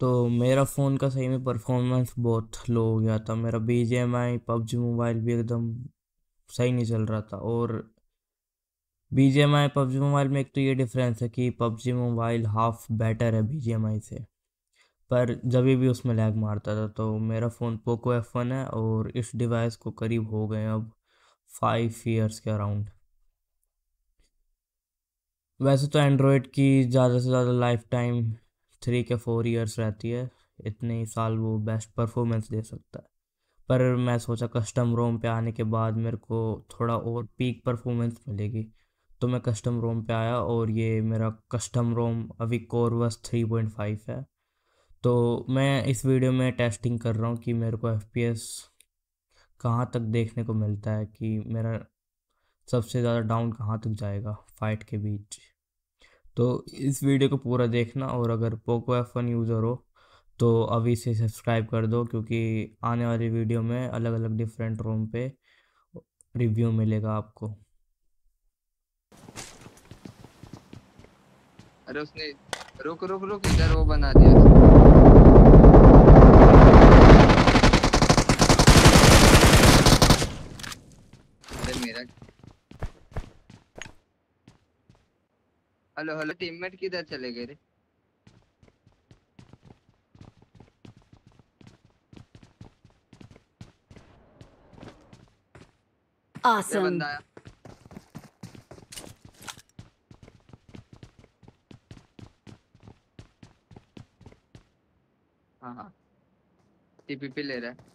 तो मेरा फ़ोन का सही में परफॉर्मेंस बहुत लो हो गया था। मेरा B G M I PUBG mobile भी एकदम सही नहीं चल रहा था और B G M I PUBG mobile में एक तो ये डिफरेंस है कि पबजी मोबाइल हाफ़ बेटर है बी जी एम आई से। पर जब भी उसमें लैग मारता था तो मेरा फ़ोन पोको एफ़ वन है और इस डिवाइस को करीब हो गए अब फाइव ईयर्स के अराउंड वैसे तो एंड्रॉयड की ज़्यादा से ज़्यादा लाइफ टाइम थ्री के फोर इयर्स रहती है, इतने ही साल वो बेस्ट परफॉर्मेंस दे सकता है। पर मैं सोचा कस्टम रोम पे आने के बाद मेरे को थोड़ा और पीक परफॉर्मेंस मिलेगी। तो मैं कस्टम रोम पे आया और ये मेरा कस्टम रोम अभी कोरवस थ्री पॉइंट फाइव है। तो मैं इस वीडियो में टेस्टिंग कर रहा हूँ कि मेरे को एफ़ पी एस कहाँ तक देखने को मिलता है कि मेरा सबसे ज़्यादा डाउन कहाँ तक जाएगा फाइट के बीच। तो इस वीडियो को पूरा देखना और अगर पोको एफ़ वन यूज़र हो तो अभी से सब्सक्राइब कर दो क्योंकि आने वाली वीडियो में अलग अलग डिफरेंट रूम पे रिव्यू मिलेगा आपको। अरे उसने, रुक रुक रुक, इधर वो बना दिया मेरा हेलो हेलो टीममेट किधर चले गए रे? Awesome. बंदा आया। हाँ हाँ। टीपीपी ले रहा है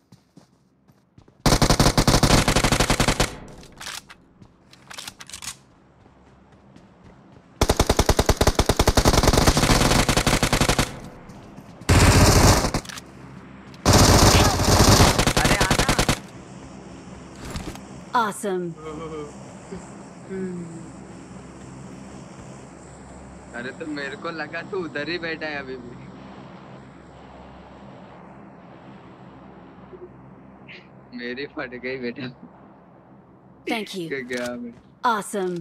अरे आना Awesome. अरे तो मेरे को लगा तू उधर ही बैठा है अभी भी मेरी फट गई बेटा Thank you. क्या गया मैं Awesome.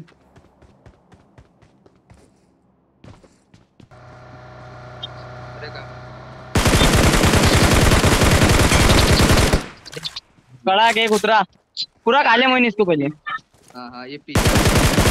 कड़ा के कुतरा पूरा काले मोइन इसको पहले. हाँ हाँ ये पीछे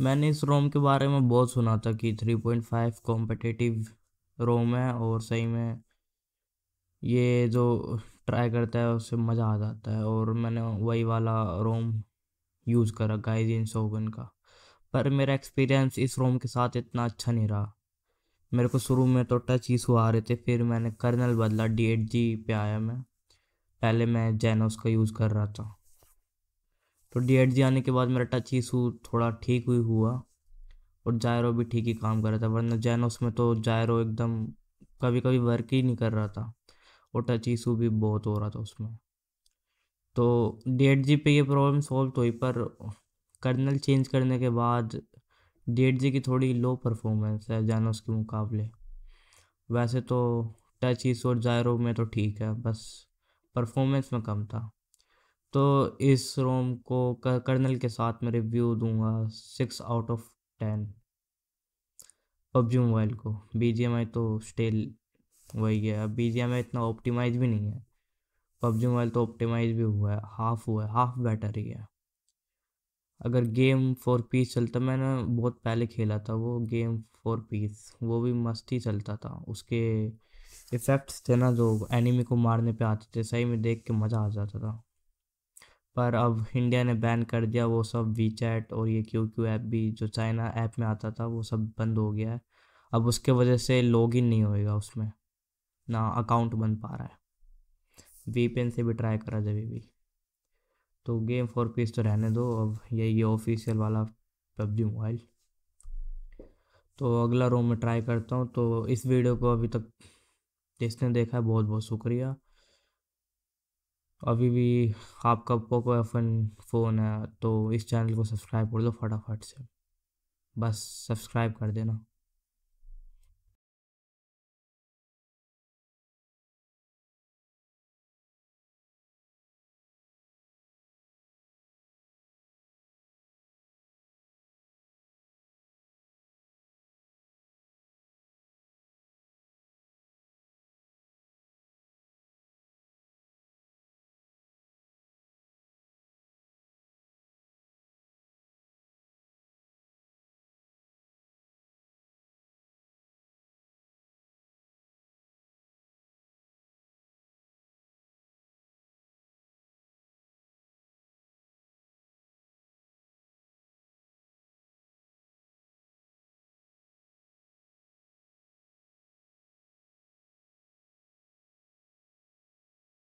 मैंने इस रोम के बारे में बहुत सुना था कि 3.5 कॉम्पिटिटिव रोम है और सही में ये जो ट्राई करता है उससे मज़ा आ जाता है और मैंने वही वाला रोम यूज़ करा गाइजिन सोगन का। पर मेरा एक्सपीरियंस इस रोम के साथ इतना अच्छा नहीं रहा। मेरे को शुरू में तो टच इशू आ रहे थे, फिर मैंने कर्नल बदला डी एट जी पे आया मैं। पहले मैं जेनोस का यूज़ कर रहा था। तो डी आने के बाद मेरा टच इशू थोड़ा ठीक हुई हुआ और जायरो भी ठीक ही काम कर रहा था, वरना जैनोस में तो जायरो एकदम कभी कभी वर्क ही नहीं कर रहा था और टच इशू भी बहुत हो रहा था उसमें। तो डी एट जी पे ये प्रॉब्लम सॉल्व तो हुई, पर कर्नल चेंज करने के बाद डी एट जी की थोड़ी लो परफॉर्मेंस है जैनोस के मुकाबले। वैसे तो टच इस और जायरो में तो ठीक है, बस परफॉर्मेंस में कम था। तो इस रोम को कर्नल के साथ मैं रिव्यू दूँगा six out of ten PUBG mobile को। बी जी एम आई तो स्टिल वही है। अब बी जी एम आई इतना ऑप्टिमाइज भी नहीं है। पबजी मोबाइल तो ऑप्टिमाइज भी हुआ है। हाफ़ हुआ है। हाफ़ बेटर ही। है अगर गेम फॉर पीस चलता, मैंने बहुत पहले खेला था वो गेम फॉर पीस वो भी मस्त ही चलता था। उसके इफ़ेक्ट्स थे ना जो एनिमी को मारने पे आते थे, सही में देख के मज़ा आ जाता था। पर अब इंडिया ने बैन कर दिया वो सब वी चैट और ये क्यू क्यू ऐप भी, जो चाइना ऐप में आता था, वो सब बंद हो गया है। अब उसके वजह से लॉग इन नहीं होएगा उसमें, ना अकाउंट बन पा रहा है। वी से भी ट्राई करा जब भी। तो गेम फॉर पीस तो रहने दो, अब यही ऑफिशियल वाला पबजी मोबाइल। तो अगला रोम में ट्राई करता हूँ तो इस वीडियो को अभी तक जिसने देखा है बहुत बहुत शुक्रिया। अभी भी आपका पोको एफन फ़ोन है तो इस चैनल को सब्सक्राइब कर दो फटाफट से। बस सब्सक्राइब कर देना।